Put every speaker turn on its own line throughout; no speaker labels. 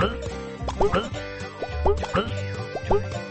嗯嗯嗯嗯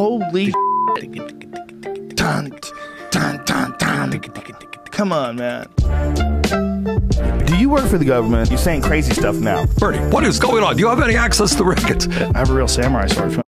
Holy. Come on, man. Do you work for the government? You're saying crazy stuff now.
Bernie, what is going on? Do you have any access to the records?
I have a real samurai sword.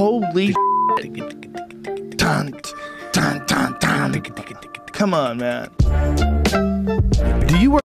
Holy. Come on, man. Do you work?